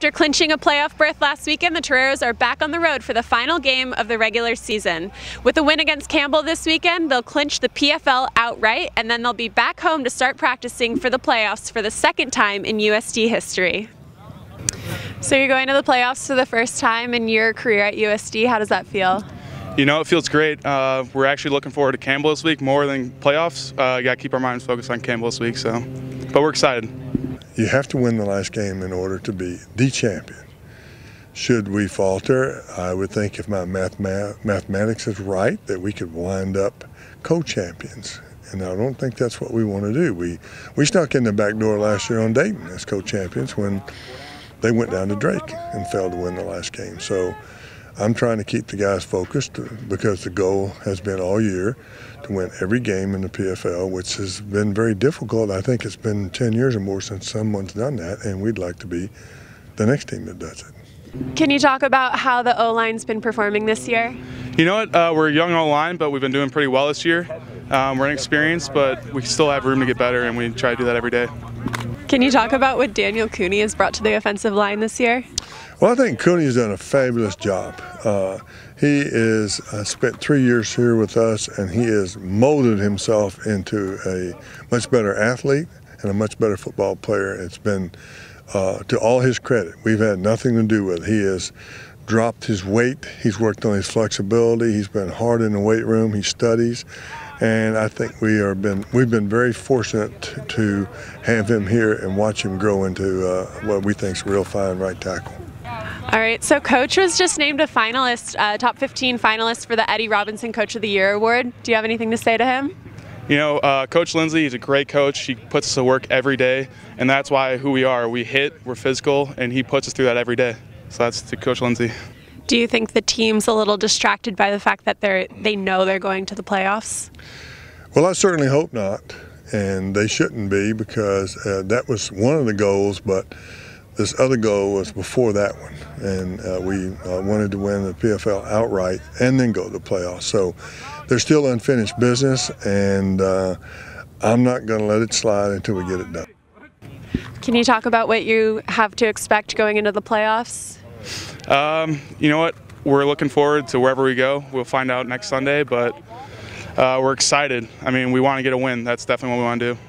After clinching a playoff berth last weekend, the Toreros are back on the road for the final game of the regular season. With a win against Campbell this weekend, they'll clinch the PFL outright, and then they'll be back home to start practicing for the playoffs for the second time in USD history. So you're going to the playoffs for the first time in your career at USD. How does that feel? You know, it feels great. Uh, we're actually looking forward to Campbell this week more than playoffs. Uh, Got to keep our minds focused on Campbell this week, so. But we're excited. You have to win the last game in order to be the champion. Should we falter, I would think if my mathematics is right, that we could wind up co-champions. And I don't think that's what we want to do. We we snuck in the back door last year on Dayton as co-champions when they went down to Drake and failed to win the last game. So I'm trying to keep the guys focused because the goal has been all year to win every game in the PFL, which has been very difficult. I think it's been 10 years or more since someone's done that, and we'd like to be the next team that does it. Can you talk about how the O line's been performing this year? You know what? Uh, we're a young O line, but we've been doing pretty well this year. Um, we're inexperienced, but we still have room to get better, and we try to do that every day. Can you talk about what Daniel Cooney has brought to the offensive line this year? Well, I think Cooney has done a fabulous job. Uh, he is uh, spent three years here with us, and he has molded himself into a much better athlete and a much better football player. It's been uh, to all his credit. We've had nothing to do with it. He has dropped his weight. He's worked on his flexibility. He's been hard in the weight room. He studies, and I think we are been we've been very fortunate to have him here and watch him grow into uh, what we think is a real fine right tackle. All right, so Coach was just named a finalist, uh, top 15 finalist for the Eddie Robinson Coach of the Year award. Do you have anything to say to him? You know, uh, Coach Lindsey, he's a great coach. He puts us to work every day, and that's why who we are. We hit, we're physical, and he puts us through that every day. So that's to Coach Lindsey. Do you think the team's a little distracted by the fact that they're they know they're going to the playoffs? Well, I certainly hope not, and they shouldn't be because uh, that was one of the goals, but this other goal was before that one, and uh, we uh, wanted to win the PFL outright and then go to the playoffs. So there's still unfinished business, and uh, I'm not going to let it slide until we get it done. Can you talk about what you have to expect going into the playoffs? Um, you know what? We're looking forward to wherever we go. We'll find out next Sunday, but uh, we're excited. I mean, we want to get a win. That's definitely what we want to do.